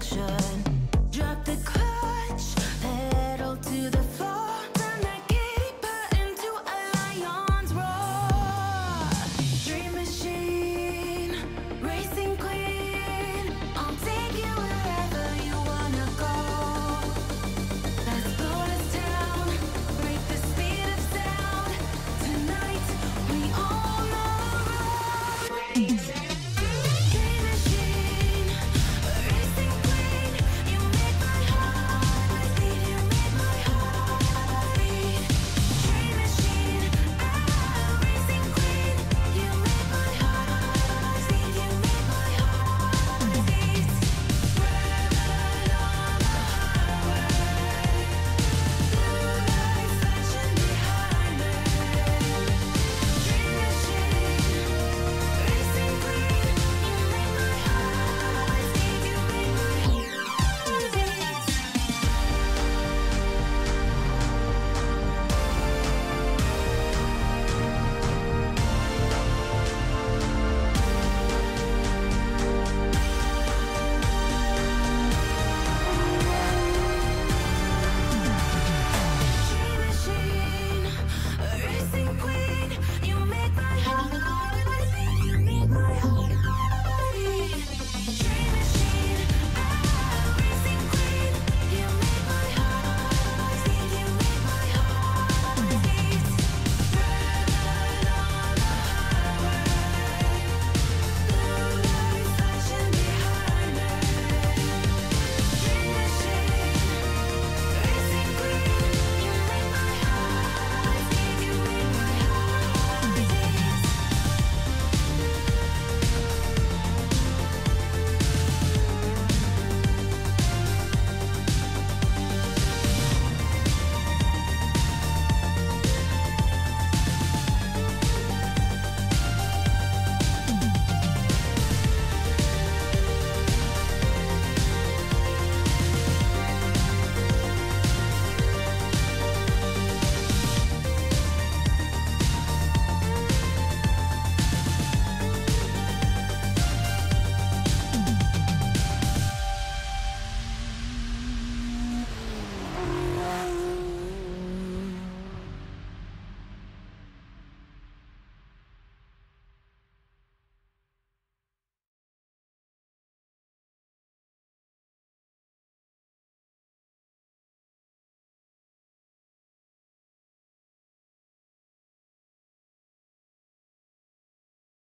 that